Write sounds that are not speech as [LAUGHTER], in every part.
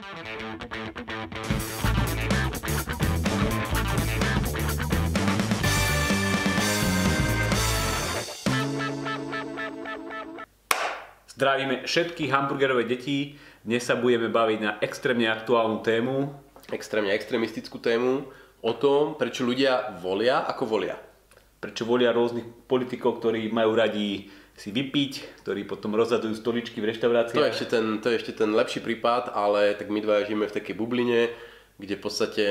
Zdravíme všetkých hamburgerové deti. Dnes sa budeme baviť na extrémne aktuálnu tému. Extrémne extrémistickú tému o tom, prečo ľudia volia, ako volia. Prečo volia rôznych politikov, ktorí majú radi si vypiť, ktorí potom rozhadujú stoličky v reštaurácii. To je, ešte ten, to je ešte ten lepší prípad, ale tak my dvaja žijeme v takej bubline, kde v podstate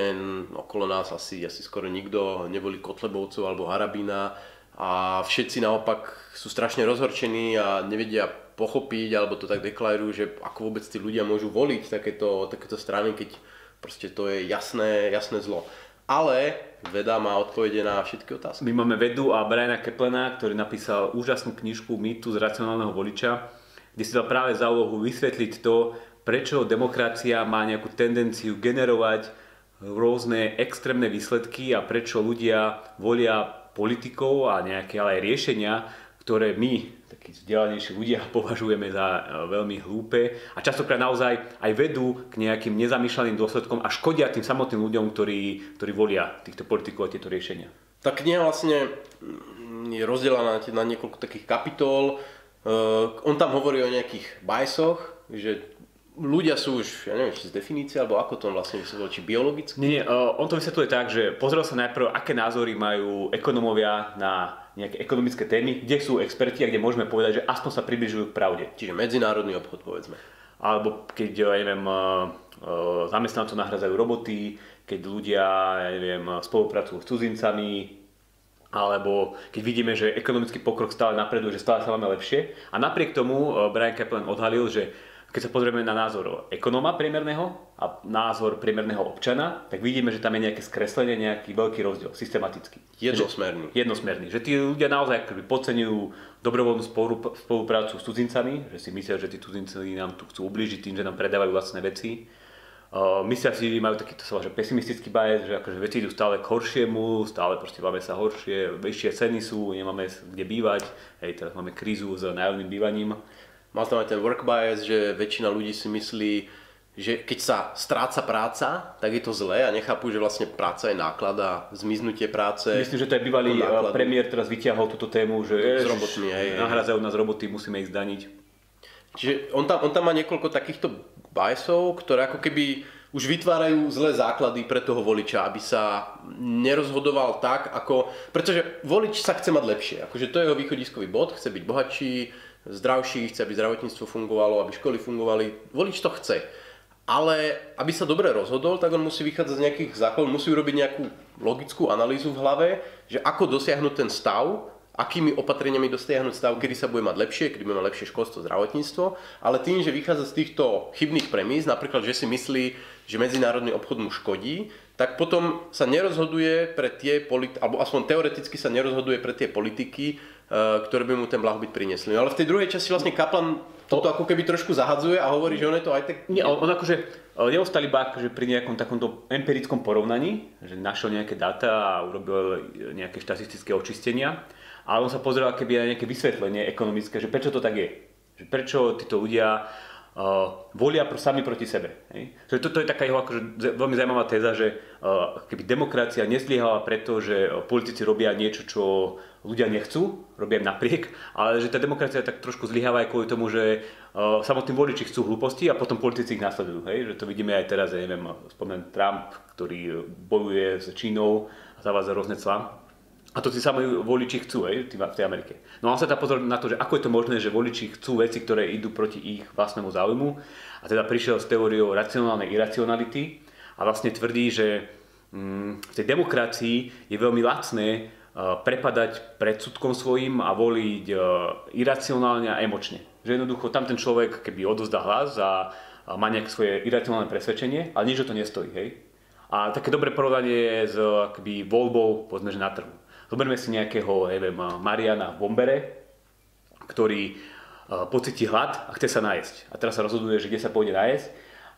okolo nás asi, asi skoro nikto nevolí Kotlebovcov alebo Harabína a všetci naopak sú strašne rozhorčení a nevedia pochopiť, alebo to tak deklarujú, že ako vôbec tí ľudia môžu voliť takéto, takéto strany, keď proste to je jasné, jasné zlo. Ale veda má odpovede na všetky otázky. My máme vedu a Briana Keplena, ktorý napísal úžasnú knižku Mýtu z racionálneho voliča, kde si dal práve za úlohu vysvetliť to, prečo demokracia má nejakú tendenciu generovať rôzne extrémne výsledky a prečo ľudia volia politikov a nejaké ale aj riešenia, ktoré my takí vzdelanejší ľudia [LAUGHS] považujeme za e, veľmi hlúpe a častokrát naozaj aj vedú k nejakým nezamýšľaným dôsledkom a škodia tým samotným ľuďom, ktorí, ktorí volia týchto politikov a tieto riešenia. Tá kniha vlastne mm, je rozdelená na, niekoľko takých kapitol. Uh, on tam hovorí o nejakých bajsoch, že ľudia sú už, ja neviem, či z definície, alebo ako to on vlastne vysvetlil, či biologicky? Nie, nie, uh, on to vysvetľuje tak, že pozrel sa najprv, aké názory majú ekonomovia na nejaké ekonomické témy, kde sú experti a kde môžeme povedať, že aspoň sa približujú k pravde. Čiže medzinárodný obchod, povedzme. Alebo keď, ja neviem, e, e, zamestnancov nahradzajú roboty, keď ľudia, ja neviem, spolupracujú s cudzincami, alebo keď vidíme, že ekonomický pokrok stále napreduje, že stále sa máme lepšie. A napriek tomu e, Brian Kaplan odhalil, že keď sa pozrieme na názor ekonóma priemerného a názor priemerného občana, tak vidíme, že tam je nejaké skreslenie, nejaký veľký rozdiel, systematický. Jednosmerný. Že, jednosmerný. Že tí ľudia naozaj podceňujú dobrovoľnú spoluprácu s cudzincami, že si myslia, že tí cudzinci nám tu chcú ublížiť tým, že nám predávajú vlastné veci. Uh, myslia si, majú takýto sa že pesimistický bias, že akože veci idú stále k horšiemu, stále proste máme sa horšie, vyššie ceny sú, nemáme kde bývať, hej, teraz máme krízu s nájomným bývaním mal tam aj ten work bias, že väčšina ľudí si myslí, že keď sa stráca práca, tak je to zlé a nechápu, že vlastne práca je náklad a zmiznutie práce. Myslím, že to je bývalý eh, premiér teraz vyťahol túto tému, že z robotmi, hej, nahradzajú nás roboty, musíme ich zdaniť. Čiže on tam, on tam má niekoľko takýchto biasov, ktoré ako keby už vytvárajú zlé základy pre toho voliča, aby sa nerozhodoval tak, ako... Pretože volič sa chce mať lepšie. Akože to je jeho východiskový bod, chce byť bohatší, zdravší, chce, aby zdravotníctvo fungovalo, aby školy fungovali. Volič to chce. Ale aby sa dobre rozhodol, tak on musí vychádzať z nejakých základov, musí urobiť nejakú logickú analýzu v hlave, že ako dosiahnuť ten stav, akými opatreniami dosiahnuť stav, kedy sa bude mať lepšie, kedy bude mať lepšie školstvo, zdravotníctvo, ale tým, že vychádza z týchto chybných premís, napríklad, že si myslí, že medzinárodný obchod mu škodí, tak potom sa nerozhoduje pre tie politi- alebo aspoň teoreticky sa nerozhoduje pre tie politiky, ktoré by mu ten blahobyt priniesli. Ale v tej druhej časti vlastne Kaplan toto ako keby trošku zahadzuje a hovorí, že on je to aj tak... Nie, on akože eh, neostal iba akože pri nejakom takomto empirickom porovnaní, že našiel nejaké dáta a urobil nejaké štatistické očistenia, ale on sa pozrel keby na nejaké vysvetlenie ekonomické, že prečo to tak je. Že prečo títo ľudia uh, volia pro, sami proti sebe. Hej? Že toto je taká jeho akože, veľmi zaujímavá téza, že uh, keby demokracia nezliehala preto, že politici robia niečo, čo ľudia nechcú, robia napriek, ale že tá demokracia tak trošku zlyháva aj kvôli tomu, že uh, samotní voliči chcú hlúposti a potom politici ich nasledujú. Hej? Že to vidíme aj teraz, ja neviem, spomen Trump, ktorý bojuje s Čínou a zavádza rôzne clá. A to si sami voliči chcú hej, v tej Amerike. No a sa teda pozrel na to, že ako je to možné, že voliči chcú veci, ktoré idú proti ich vlastnému záujmu. A teda prišiel s teóriou racionálnej iracionality a vlastne tvrdí, že mm, v tej demokracii je veľmi lacné uh, prepadať predsudkom svojim a voliť uh, iracionálne a emočne. Že jednoducho tam ten človek, keby odozdá hlas a, má nejaké svoje iracionálne presvedčenie, ale nič to nestojí. Hej? A také dobré porovnanie je s akby, voľbou, povedzme, že na trhu. Zoberme si nejakého, neviem, Mariana v Bombere, ktorý pocíti hlad a chce sa nájsť. A teraz sa rozhoduje, že kde sa pôjde nájsť.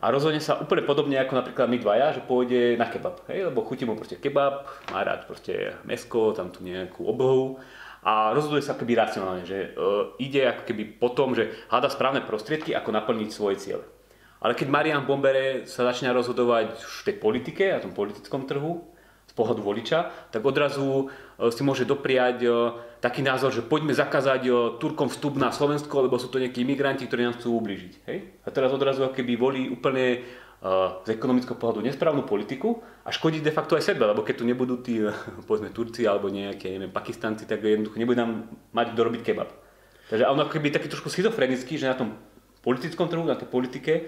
A rozhodne sa úplne podobne ako napríklad my dvaja, že pôjde na kebab. Hej? Lebo chutí mu proste kebab, má rád proste mesko, tam tu nejakú oblohu a rozhoduje sa akoby racionálne, že uh, ide ako keby po tom, že hľada správne prostriedky, ako naplniť svoje ciele. Ale keď Marian Bombere sa začína rozhodovať v tej politike a tom politickom trhu, z pohľadu voliča, tak odrazu e, si môže dopriať e, taký názor, že poďme zakázať e, Turkom vstup na Slovensko, lebo sú to nejakí imigranti, ktorí nám chcú ubližiť. Hej? A teraz odrazu keby volí úplne z ekonomického pohľadu nesprávnu politiku a škodí de facto aj sebe, lebo keď tu nebudú tí, povedzme, Turci alebo nejaké, neviem, Pakistanci, tak jednoducho nebude nám mať kto robiť kebab. Takže on ako keby taký trošku schizofrenický, že na tom politickom trhu, na tej politike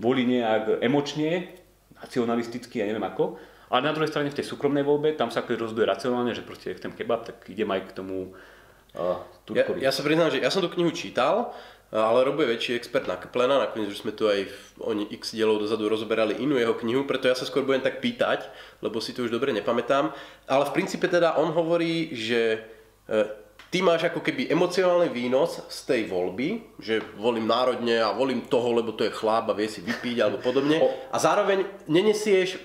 volí nejak emočne, nacionalisticky, ja neviem ako, ale na druhej strane v tej súkromnej voľbe, tam sa akože rozhoduje racionálne, že proste chcem kebab, tak idem aj k tomu uh, Turkovi. Ja, ja sa priznám, že ja som tú knihu čítal, ale Robo je väčší expert na Kaplena, nakoniec už sme tu aj v, oni x dielov dozadu rozoberali inú jeho knihu, preto ja sa skôr budem tak pýtať, lebo si to už dobre nepamätám. Ale v princípe teda on hovorí, že e, ty máš ako keby emocionálny výnos z tej voľby, že volím národne a volím toho, lebo to je chláp a vie si vypiť alebo podobne. A zároveň nenesieš,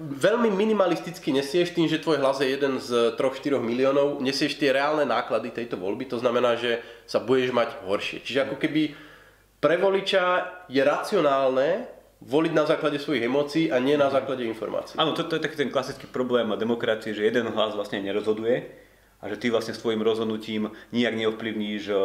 veľmi minimalisticky nesieš tým, že tvoj hlas je jeden z 3-4 miliónov, nesieš tie reálne náklady tejto voľby, to znamená, že sa budeš mať horšie. Čiže ako keby pre voliča je racionálne voliť na základe svojich emócií a nie na základe informácií. Áno, toto je taký ten klasický problém demokracie, že jeden hlas vlastne nerozhoduje, a že ty vlastne svojim rozhodnutím nijak neovplyvníš eh,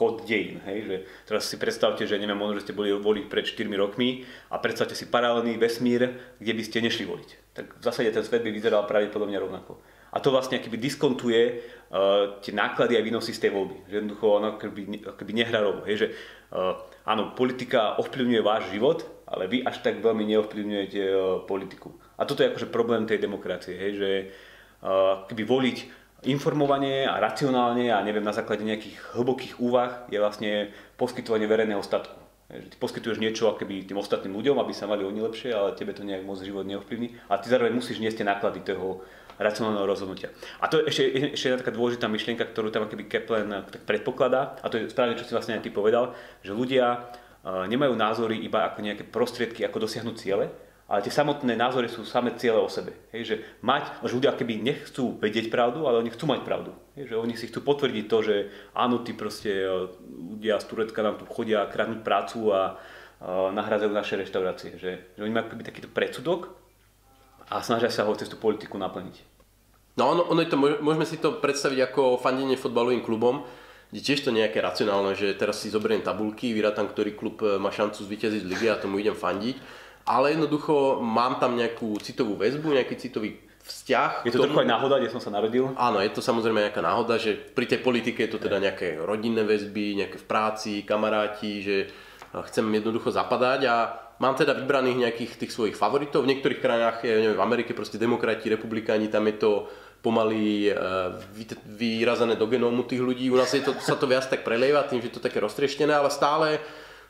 chod dejín. Hej? Že teraz si predstavte, že neviem, možno, že ste boli voliť pred 4 rokmi a predstavte si paralelný vesmír, kde by ste nešli voliť. Tak v zásade ten svet by vyzeral pravdepodobne rovnako. A to vlastne akoby diskontuje uh, tie náklady a výnosy z tej voľby. Že jednoducho ono akoby, akoby nehrá rolu. Hej? Že, uh, áno, politika ovplyvňuje váš život, ale vy až tak veľmi neovplyvňujete uh, politiku. A toto je akože problém tej demokracie. Hej? Že uh, keby voliť informovanie a racionálne a neviem, na základe nejakých hlbokých úvah je vlastne poskytovanie verejného statku. Že ty poskytuješ niečo akoby tým ostatným ľuďom, aby sa mali oni lepšie, ale tebe to nejak moc život neovplyvní. A ty zároveň musíš niesť tie náklady toho racionálneho rozhodnutia. A to je ešte, ešte jedna taká dôležitá myšlienka, ktorú tam akoby Kaplan tak predpokladá, a to je správne, čo si vlastne aj ty povedal, že ľudia nemajú názory iba ako nejaké prostriedky, ako dosiahnuť ciele, ale tie samotné názory sú samé ciele o sebe. Hej, že mať, že ľudia keby nechcú vedieť pravdu, ale oni chcú mať pravdu. Hej, že oni si chcú potvrdiť to, že áno, tí proste e, ľudia z Turecka nám tu chodia kradnúť prácu a, a nahradzajú naše reštaurácie. Že, že oni majú keby takýto predsudok a snažia sa ho cez tú politiku naplniť. No ono, ono je to, môžeme si to predstaviť ako fandenie fotbalovým klubom, kde tiež to nejaké racionálne, že teraz si zoberiem tabulky, vyrátam, ktorý klub e, má šancu zvíťaziť v lige a tomu idem fandiť ale jednoducho mám tam nejakú citovú väzbu, nejaký citový vzťah. Je to tomu... trochu aj náhoda, kde som sa narodil? Áno, je to samozrejme nejaká náhoda, že pri tej politike je to teda nejaké rodinné väzby, nejaké v práci, kamaráti, že chcem jednoducho zapadať a mám teda vybraných nejakých tých svojich favoritov. V niektorých krajinách, ja neviem, v Amerike proste demokrati, republikáni, tam je to pomaly uh, vyrazené do genómu tých ľudí. U nás je to, sa to viac tak prelieva tým, že je to také roztrieštené, ale stále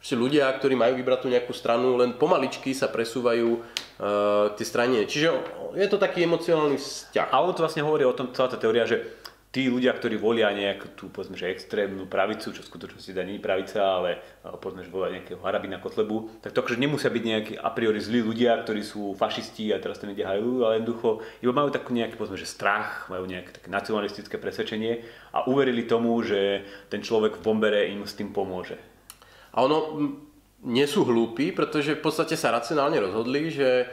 že ľudia, ktorí majú vybrať tú nejakú stranu, len pomaličky sa presúvajú uh, tie stranie. Čiže je to taký emocionálny vzťah. A on to vlastne hovorí o tom, celá tá teória, že tí ľudia, ktorí volia nejakú tú, povedzme, že extrémnu pravicu, čo v skutočnosti dá nie pravica, ale uh, povedzme, že volia nejakého harabina Kotlebu, tak to akože nemusia byť nejakí a priori zlí ľudia, ktorí sú fašisti a teraz to ide hajlujú, ale jednoducho iba majú takú nejaký, povedzme, že strach, majú nejaké také nacionalistické presvedčenie a uverili tomu, že ten človek v bombere im s tým pomôže. A ono nie sú hlúpi, pretože v podstate sa racionálne rozhodli, že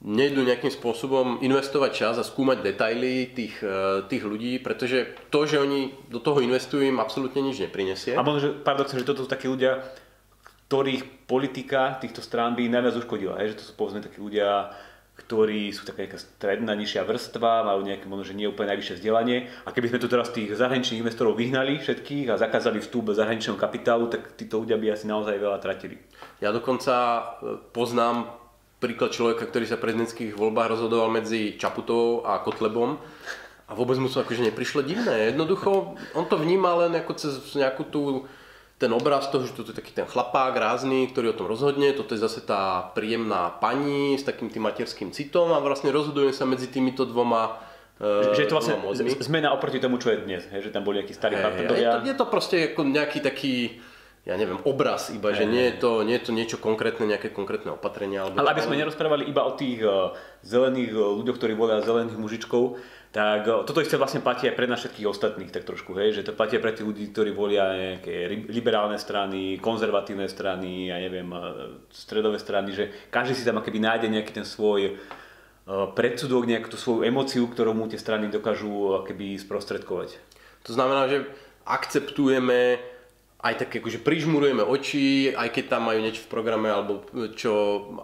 nejdu nejakým spôsobom investovať čas a skúmať detaily tých, e, tých ľudí, pretože to, že oni do toho investujú, im absolútne nič neprinesie. A možno, že paradoxne, že toto sú takí ľudia, ktorých politika týchto strán by najviac uškodila. Hej? Že to sú povedzme takí ľudia, ktorí sú taká nejaká stredná, nižšia vrstva, majú nejaké možno, že nie úplne najvyššie vzdelanie. A keby sme tu teraz tých zahraničných investorov vyhnali všetkých a zakázali vstup zahraničného kapitálu, tak títo ľudia by asi naozaj veľa tratili. Ja dokonca e, poznám príklad človeka, ktorý sa v prezidentských voľbách rozhodoval medzi Čaputovou a Kotlebom a vôbec mu to akože neprišlo divné. Jednoducho, on to vníma len ako cez nejakú tú ten obraz toho, že toto je taký ten chlapák rázny, ktorý o tom rozhodne, toto je zase tá príjemná pani s takým tým materským citom a vlastne rozhodujem sa medzi týmito dvoma že, že je to vlastne zmena oproti tomu, čo je dnes, he, že tam boli nejakí starí hey, je, to, je to proste ako nejaký taký ja neviem, obraz iba, že nie je, to, nie je to niečo konkrétne, nejaké konkrétne opatrenia. Alebo Ale aby sme nerozprávali iba o tých uh, zelených uh, ľuďoch, ktorí volia zelených mužičkov, tak toto isté vlastne platí aj pre nás všetkých ostatných, tak trošku, hej, že to platí pre tých ľudí, ktorí volia nejaké liberálne strany, konzervatívne strany, ja neviem, uh, stredové strany, že každý si tam akoby nájde nejaký ten svoj uh, predsudok, nejakú tú svoju emociu, ktorú mu tie strany dokážu akoby sprostredkovať. To znamená, že akceptujeme aj tak akože prižmurujeme oči, aj keď tam majú niečo v programe, alebo čo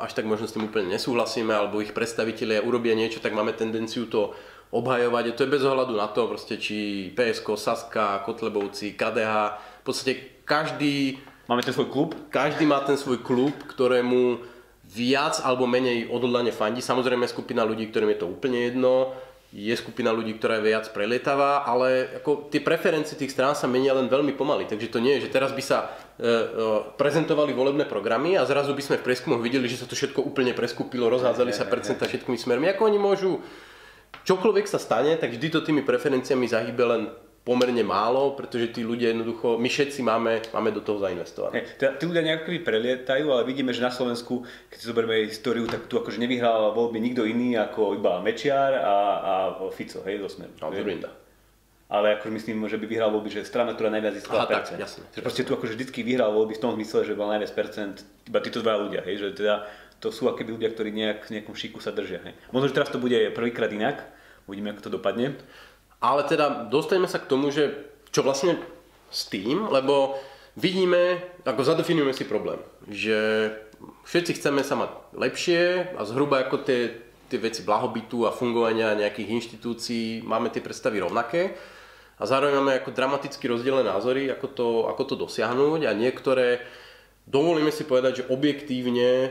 až tak možno s tým úplne nesúhlasíme, alebo ich predstavitelia urobia niečo, tak máme tendenciu to obhajovať. To je bez ohľadu na to, proste, či PSK, Saska, Kotlebovci, KDH, v podstate každý... Máme ten svoj klub? Každý má ten svoj klub, ktorému viac alebo menej odhodlane fandí. Samozrejme skupina ľudí, ktorým je to úplne jedno je skupina ľudí, ktorá je viac prelietavá, ale ako tie preferencie tých strán sa menia len veľmi pomaly. Takže to nie je, že teraz by sa e, e, prezentovali volebné programy a zrazu by sme v prieskumoch videli, že sa to všetko úplne preskúpilo, rozhádzali sa percenta všetkými smermi. Ako oni môžu, čokoľvek sa stane, tak vždy to tými preferenciami zahybe len pomerne málo, pretože tí ľudia jednoducho, my všetci máme, máme do toho zainvestovať. Hey, teda, tí ľudia nejako prelietajú, ale vidíme, že na Slovensku, keď si zoberieme históriu, tak tu akože nevyhral voľby nikto iný ako iba Mečiar a, a Fico, hej, zo Smeru. A Zurinda. Ale ako myslím, že by vyhral voľby, že strana, ktorá najviac získala Aha, percent. Tak, jasne, že proste tu akože vždycky vyhral voľby v tom zmysle, že mal najviac percent, iba títo dva ľudia, hej, že teda to sú akéby ľudia, ktorí nejak, nejakom šiku sa držia. Hej. Možno, že teraz to bude prvýkrát inak, uvidíme, ako to dopadne. Ale teda dostaneme sa k tomu, že čo vlastne s tým, lebo vidíme, ako zadefinujeme si problém, že všetci chceme sa mať lepšie a zhruba ako tie, tie veci blahobytu a fungovania nejakých inštitúcií máme tie predstavy rovnaké a zároveň máme ako dramaticky rozdielne názory, ako to, ako to dosiahnuť a niektoré, dovolíme si povedať, že objektívne e,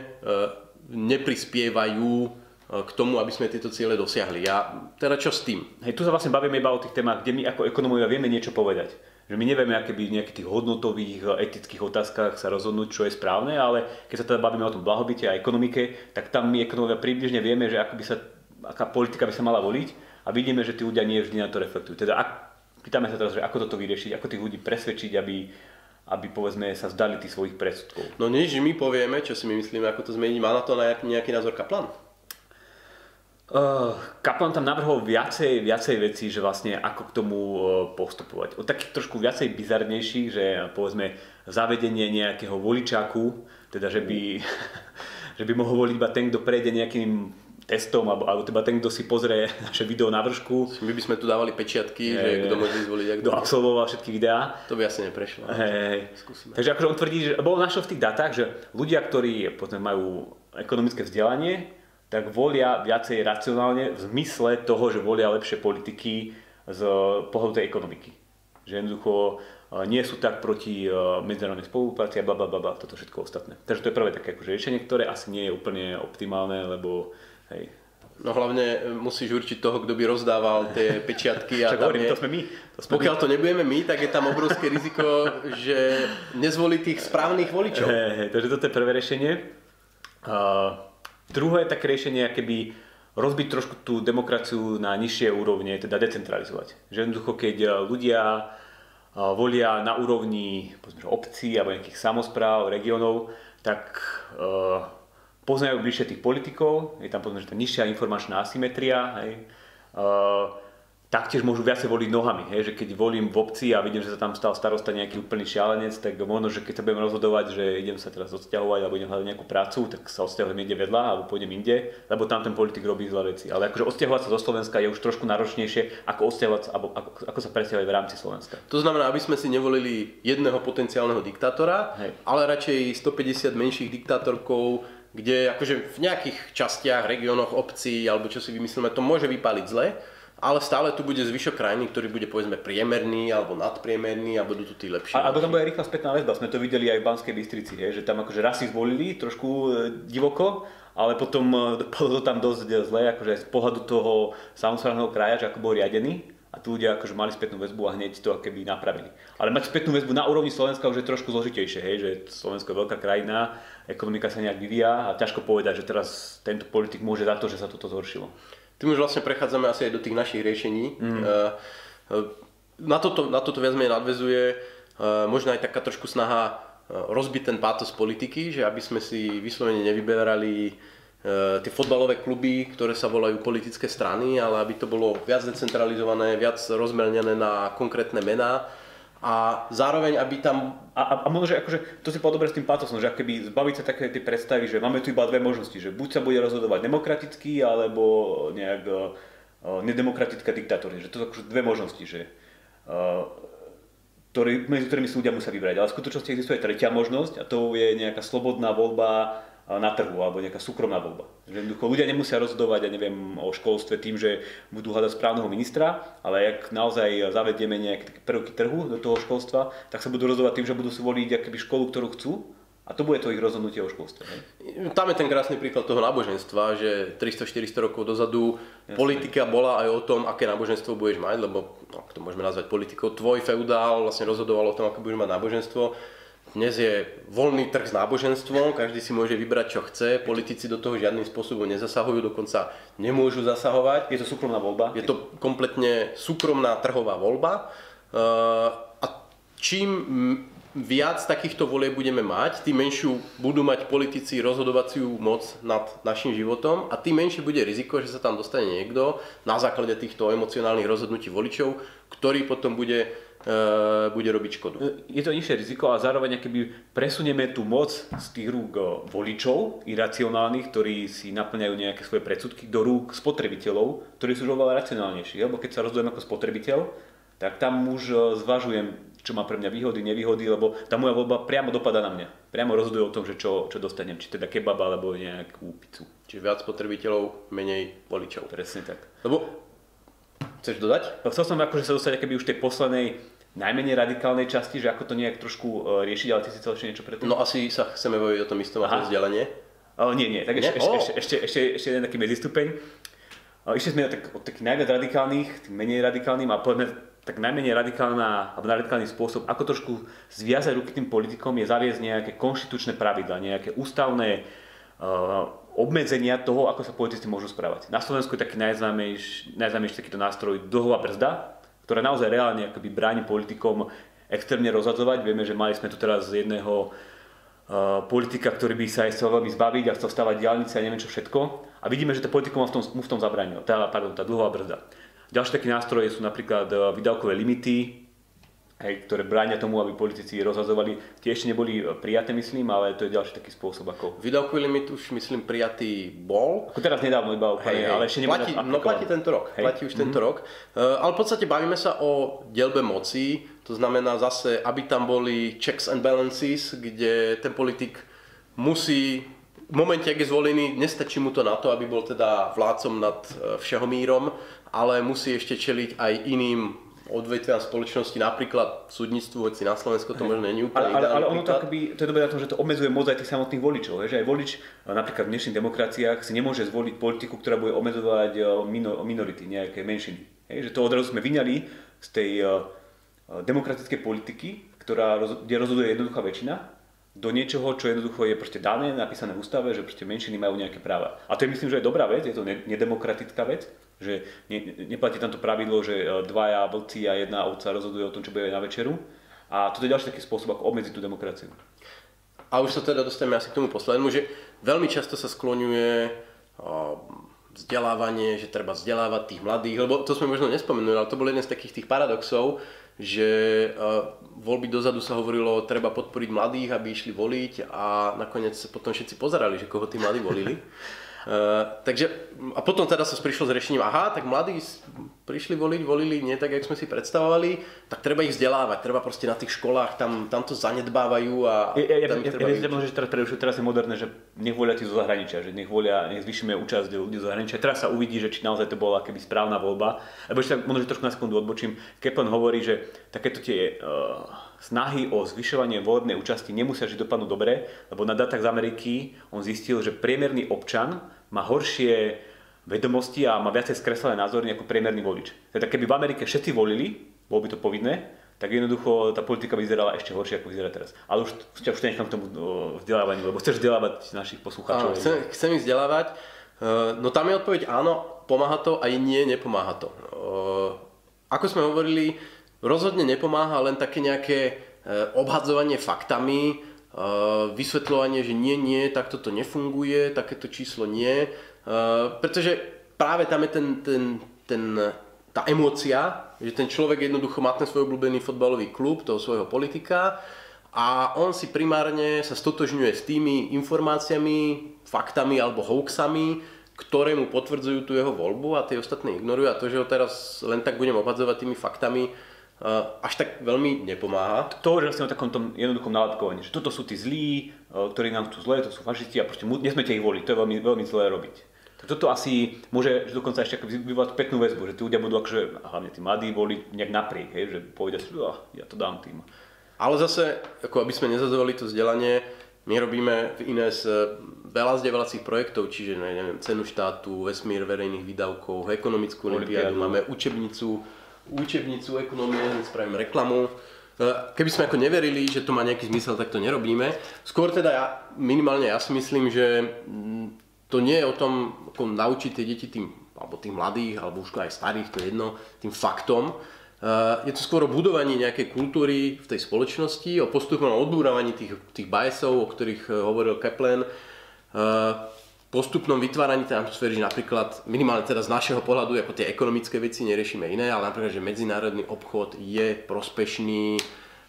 neprispievajú k tomu, aby sme tieto ciele dosiahli. Ja teda čo s tým? Hej, tu sa vlastne bavíme iba o tých témach, kde my ako ekonomovia vieme niečo povedať. Že my nevieme, aké by v nejakých tých hodnotových, eh, etických otázkach sa rozhodnúť, čo je správne, ale keď sa teda bavíme o tom blahobite a ekonomike, tak tam my ekonomovia približne vieme, že ako by sa, aká politika by sa mala voliť a vidíme, že tí ľudia nie vždy na to reflektujú. Teda ak, pýtame sa teraz, že ako toto vyriešiť, ako tých ľudí presvedčiť, aby, aby povedzme sa zdali tých svojich predsudkov. No nič, my povieme, čo si my myslíme, ako to zmeniť. Má na to nejaký názor kaplan? Uh, Kaplan tam navrhol viacej, viacej vecí, že vlastne ako k tomu uh, postupovať. O takých trošku viacej bizarnejších, že povedzme zavedenie nejakého voličáku, teda že by, [LAUGHS] že by mohol voliť iba ten, kto prejde nejakým testom, alebo, alebo teda ten, kto si pozrie naše video na vršku. My by sme tu dávali pečiatky, je, že kto môže zvoliť. Kto absolvoval všetky videá. To by asi neprešlo. Hey. Takže akože on tvrdí, že bol našiel v tých datách, že ľudia, ktorí majú ekonomické vzdelanie, tak volia viacej racionálne v zmysle toho, že volia lepšie politiky z pohľadu tej ekonomiky. Že jednoducho e, nie sú tak proti e, medzinárodnej spolupráci a bla, bla, bla, toto všetko ostatné. Takže to je prvé také akože riešenie, ktoré asi nie je úplne optimálne, lebo hej, No hlavne e, musíš určiť toho, kto by rozdával tie [LAUGHS] pečiatky. A Však hovorím, je, to sme my. To sme pokiaľ my. to nebudeme my, tak je tam obrovské riziko, [LAUGHS] že nezvolí tých správnych voličov. Hey, hey, takže toto je prvé riešenie. Uh, Druhé také riešenie keby rozbiť trošku tú demokraciu na nižšie úrovne, teda decentralizovať. Že jednoducho, keď eh, ľudia eh, volia na úrovni povedzme, obcí alebo nejakých samozpráv, regionov, tak uh, poznajú bližšie tých politikov, je tam povedzme, že tá nižšia informačná asymetria, hej. Uh, taktiež môžu viacej voliť nohami. Hej? Že keď volím v obci a vidím, že sa tam stal starosta nejaký úplný šialenec, tak možno, že keď sa budem rozhodovať, že idem sa teraz odsťahovať alebo idem hľadať nejakú prácu, tak sa odsťahujem niekde vedľa alebo pôjdem inde, lebo tam ten politik robí zlé veci. Ale akože odsťahovať sa do Slovenska je už trošku náročnejšie, ako odsťahovať alebo ako, ako sa presťahovať v rámci Slovenska. To znamená, aby sme si nevolili jedného potenciálneho diktátora, Hej. ale radšej 150 menších diktátorkov, kde akože v nejakých častiach, regiónoch, obcí alebo čo si vymyslíme, to môže vypaliť zle ale stále tu bude zvyšok krajiny, ktorý bude povedzme priemerný alebo nadpriemerný a budú tu tí lepší. A, a potom bude rýchla spätná väzba. Sme to videli aj v Banskej Bystrici, je, že tam akože raz zvolili trošku e, divoko, ale potom e, dopadlo to tam dosť zle, akože z pohľadu toho samozprávneho kraja, že ako bol riadený a tu ľudia akože mali spätnú väzbu a hneď to keby napravili. Ale mať spätnú väzbu na úrovni Slovenska už je trošku zložitejšie, hej, že Slovensko je veľká krajina, ekonomika sa nejak vyvíja a ťažko povedať, že teraz tento politik môže za to, že sa toto zhoršilo. Tým už vlastne prechádzame asi aj do tých našich riešení. Mm. Na, toto, na toto viac menej nadvezuje možno aj taká trošku snaha rozbiť ten pátos politiky, že aby sme si vyslovene nevyberali tie fotbalové kluby, ktoré sa volajú politické strany, ale aby to bolo viac decentralizované, viac rozmernené na konkrétne mená a zároveň, aby tam... A, a, možno, že akože, to si povedal dobre s tým pátosom, že keby zbaviť sa také tie predstavy, že máme tu iba dve možnosti, že buď sa bude rozhodovať demokraticky, alebo nejak uh, nedemokratická diktatúra, že to sú akože dve možnosti, že uh, ktorý, medzi ktorými si ľudia musia vybrať. Ale v skutočnosti existuje tretia možnosť a to je nejaká slobodná voľba na trhu alebo nejaká súkromná voľba. Že jednoducho ľudia nemusia rozhodovať, ja neviem, o školstve tým, že budú hľadať správneho ministra, ale ak naozaj zavedieme nejaké prvky trhu do toho školstva, tak sa budú rozhodovať tým, že budú si voliť akéby školu, ktorú chcú a to bude to ich rozhodnutie o školstve. Ne? Tam je ten krásny príklad toho náboženstva, že 300-400 rokov dozadu Jasne. politika bola aj o tom, aké náboženstvo budeš mať, lebo no, to môžeme nazvať politikou. Tvoj feudál vlastne rozhodoval o tom, aké budeš mať náboženstvo dnes je voľný trh s náboženstvom, každý si môže vybrať, čo chce, politici do toho žiadnym spôsobom nezasahujú, dokonca nemôžu zasahovať. Je to súkromná voľba? Je to kompletne súkromná trhová voľba. Uh, a čím viac takýchto volieb budeme mať, tým menšiu budú mať politici rozhodovaciu moc nad našim životom a tým menšie bude riziko, že sa tam dostane niekto na základe týchto emocionálnych rozhodnutí voličov, ktorý potom bude Eh, bude robiť škodu. Je to nižšie riziko a zároveň keby presunieme tú moc z tých rúk eh, voličov, iracionálnych, ktorí si naplňajú nejaké svoje predsudky, do rúk spotrebiteľov, ktorí sú oveľa racionálnejší. Lebo keď sa rozhodujem ako spotrebiteľ, tak tam už eh, zvažujem, čo má pre mňa výhody, nevýhody, lebo tá moja voľba priamo dopada na mňa. Priamo rozhoduje o tom, že čo, čo dostanem, či teda kebab alebo nejakú pizzu. Čiže viac spotrebiteľov, menej voličov. Presne tak. Lebo Chceš dodať? Chcel som akože sa dostať keby už tej poslednej najmenej radikálnej časti, že ako to nejak trošku uh, riešiť, ale ty si chcel ešte niečo predtým? No asi sa chceme baviť o tom istom a rozdelenie. Uh, nie, nie, tak nie? Ešte, oh. ešte, ešte, ešte, ešte jeden taký medzistupeň. Uh, išli sme tak, od takých najviac radikálnych, tým menej radikálnym a povedzme tak najmenej radikálna, alebo radikálny spôsob, ako trošku zviazať ruky tým politikom, je zaviesť nejaké konštitučné pravidla, nejaké ústavné uh, obmedzenia toho, ako sa politici môžu správať. Na Slovensku je taký najznámejší, najznámejší takýto nástroj dlhová brzda, ktorá naozaj reálne akoby bráni politikom extrémne rozhadzovať. Vieme, že mali sme tu teraz jedného uh, politika, ktorý by sa aj chcel veľmi zbaviť a chcel stavať diálnice a neviem čo všetko. A vidíme, že to politikom mu v tom, mu tom zabránil, tá, pardon, tá dlhová brzda. Ďalšie také nástroje sú napríklad uh, výdavkové limity, hej, ktoré bránia tomu, aby politici rozhazovali. Tie ešte neboli e, prijaté, myslím, ale to je ďalší taký spôsob. Ako... Výdavkový limit už, myslím, prijatý bol. Ako teraz nedávno iba úplne, hej, ale ešte platí, No platí tento rok, hej. platí už mm-hmm. tento rok. Uh, ale v podstate bavíme sa o delbe moci, to znamená zase, aby tam boli checks and balances, kde ten politik musí v momente, ak je zvolený, nestačí mu to na to, aby bol teda vládcom nad e, všehomírom, ale musí ešte čeliť aj iným odvetviam spoločnosti, napríklad súdnictvu, hoci na Slovensku to možno není úplne Ale, ale, ale ono to, akoby, to je dobré na tom, že to obmedzuje moc aj tých samotných voličov. že aj volič napríklad v dnešných demokraciách si nemôže zvoliť politiku, ktorá bude obmedzovať e, mino, minority, nejaké menšiny. Hej, že to odrazu sme vyňali z tej uh, demokratickej politiky, ktorá, kde rozhoduje jednoduchá väčšina, do niečoho, čo jednoducho je proste dané, napísané v ústave, že proste menšiny majú nejaké práva. A to je myslím, že je dobrá vec, je to nedemokratická vec, že ne, neplatí tam to pravidlo, že e, dvaja vlci a jedna ovca rozhodujú o tom, čo bude na večeru. A toto je ďalší taký spôsob, ako obmedziť tú demokraciu. A už sa teda dostaneme asi k tomu poslednému, že veľmi často sa skloňuje vzdelávanie, že treba vzdelávať tých mladých, lebo to sme možno nespomenuli, ale to bol jeden z takých tých paradoxov, že voľby dozadu sa hovorilo, treba podporiť mladých, aby išli voliť a nakoniec potom všetci pozerali, že koho tí mladí volili. [LAUGHS] Uh, takže, a potom teda sa prišlo s riešením, aha, tak mladí prišli voliť, volili nie tak, jak sme si predstavovali, tak treba ich vzdelávať, treba proste na tých školách, tam, tam to zanedbávajú a ja, ja, tam ja, treba ja, ja, teraz, teraz je moderné, že nech volia tí zo zahraničia, že nech volia, nech zvýšime účasť ľudí zo zahraničia. Teraz sa uvidí, že či naozaj to bola keby správna voľba. Lebo ešte možno, že trošku na sekundu odbočím. Keplen hovorí, že takéto tie uh, snahy o zvyšovanie volebnej účasti nemusia vždy dopadnúť dobre, lebo na datách z Ameriky on zistil, že priemerný občan má horšie vedomosti a má viacej skreslené názory ako priemerný volič. Teda keby v Amerike všetci volili, bolo by to povinné, tak jednoducho tá politika vyzerala ešte horšie, ako vyzerá teraz. Ale už, už, už nechám k tomu vzdelávaniu, lebo chceš vzdelávať našich poslucháčov. Chcem, chcem ich vzdelávať. No tam je odpoveď áno, pomáha to, aj nie, nepomáha to. Ako sme hovorili, rozhodne nepomáha len také nejaké e, obhadzovanie faktami, vysvetľovanie, že nie, nie, takto to nefunguje, takéto číslo nie. Pretože práve tam je ten, ten, ten, tá emócia, že ten človek jednoducho má ten svoj obľúbený fotbalový klub, toho svojho politika a on si primárne sa stotožňuje s tými informáciami, faktami alebo hoaxami, ktoré mu potvrdzujú tú jeho voľbu a tie ostatné ignorujú a to, že ho teraz len tak budem obhadzovať tými faktami, až tak veľmi nepomáha. To, že vlastne o takom tom jednoduchom nálepkovaní, že toto sú tí zlí, ktorí nám chcú zlé, to sú fašisti a proste nesmete ich voliť, to je veľmi, veľmi zlé robiť. Tak toto asi môže že dokonca ešte vyvolať peknú väzbu, že tí ľudia budú akože, hlavne tí mladí voliť nejak napriek, hej, že povedia si, oh, ja to dám tým. Ale zase, ako aby sme nezazovali to vzdelanie, my robíme v INES e, veľa vzdelávacích projektov, čiže neviem, cenu štátu, vesmír verejných výdavkov, ekonomickú olimpiádu, máme učebnicu, učebnicu ekonomie, spravím reklamu. E, keby sme ako neverili, že to má nejaký zmysel, tak to nerobíme. Skôr teda ja, minimálne ja si myslím, že to nie je o tom, ako naučiť tie deti tým, alebo tých mladých, alebo už aj starých, to je jedno, tým faktom. Uh, je to skôr o budovaní nejakej kultúry v tej spoločnosti, o postupnom odbúravaní tých, tých biasov, o ktorých uh, hovoril Kaplan, postupnom vytváraní tej atmosféry, že napríklad, minimálne teda z našeho pohľadu, ako tie ekonomické veci neriešime iné, ale napríklad, že medzinárodný obchod je prospešný.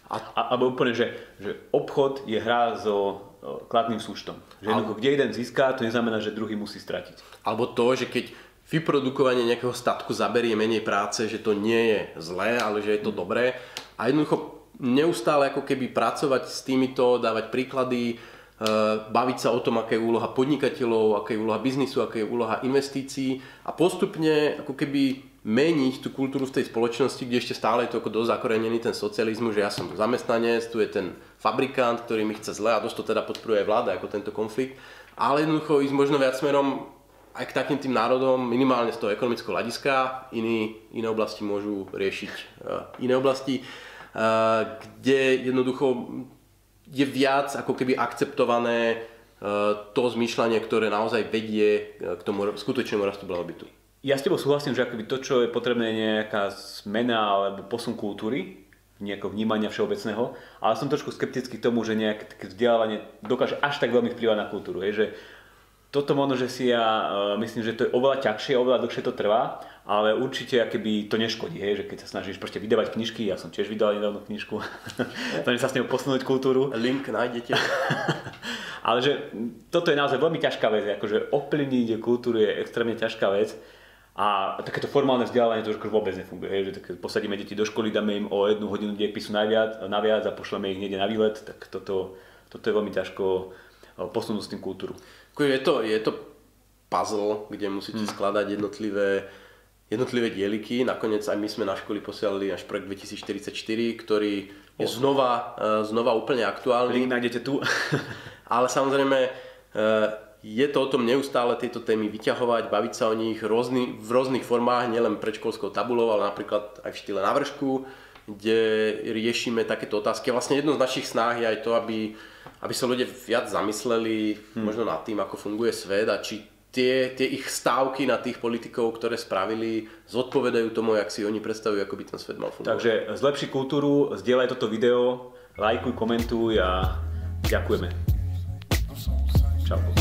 A... a alebo úplne, že, že obchod je hra so kladným súčtom. Že jednoducho, kde jeden získa, to neznamená, že druhý musí stratiť. Alebo to, že keď vyprodukovanie nejakého statku zaberie menej práce, že to nie je zlé, ale že je to dobré. A jednoducho neustále ako keby pracovať s týmito, dávať príklady, baviť sa o tom, aká je úloha podnikateľov, aká je úloha biznisu, aká je úloha investícií a postupne ako keby meniť tú kultúru v tej spoločnosti, kde ešte stále je to ako dosť ten socializmus, že ja som zamestnanec, tu je ten fabrikant, ktorý mi chce zle a dosť to teda podporuje vláda ako tento konflikt. Ale jednoducho ísť možno viac smerom aj k takým tým národom, minimálne z toho ekonomického hľadiska, iní, iné oblasti môžu riešiť uh, iné oblasti, uh, kde jednoducho je viac ako keby akceptované uh, to zmýšľanie, ktoré naozaj vedie k tomu skutočnému rastu blahobytu. Ja s tebou súhlasím, že akoby to, čo je potrebné, je nejaká zmena alebo posun kultúry, nejakého vnímania všeobecného, ale som trošku skeptický k tomu, že nejaké vzdelávanie dokáže až tak veľmi vplyvať na kultúru. Je, že toto možno, že si ja uh, myslím, že to je oveľa ťažšie, oveľa dlhšie to trvá, ale určite akoby to neškodí, hej, že keď sa snažíš proste vydávať knižky, ja som tiež vydal nedávno knižku, [LAUGHS] snažím sa s ňou posunúť kultúru. Link nájdete. [LAUGHS] ale že toto je naozaj veľmi ťažká vec, akože ovplyvniť kultúru je extrémne ťažká vec a takéto formálne vzdelávanie to už vôbec nefunguje. Hej, že tak posadíme deti do školy, dáme im o jednu hodinu dejepisu naviac, naviac a pošleme ich niekde na výlet, tak toto, toto je veľmi ťažko eh, posunúť s tým kultúru. Je to, je to puzzle, kde musíte hmm. skladať jednotlivé, jednotlivé dieliky. Nakoniec aj my sme na školy posielali až projekt 2044, ktorý je znova, eh, znova úplne aktuálny. Link nájdete tu. [LAUGHS] Ale samozrejme, eh, je to o tom neustále tieto témy vyťahovať, baviť sa o nich rôzny, v rôznych formách, nielen predškolskou tabulou, ale napríklad aj v štýle na vršku, kde riešime takéto otázky. Vlastne jedno z našich snách je aj to, aby, aby sa ľudia viac zamysleli hmm. možno nad tým, ako funguje svet a či tie, tie ich stávky na tých politikov, ktoré spravili, zodpovedajú tomu, jak si oni predstavujú, ako by ten svet mal fungovať. Takže zlepši kultúru, zdieľaj toto video, lajkuj, komentuj a ďakujeme. Čau.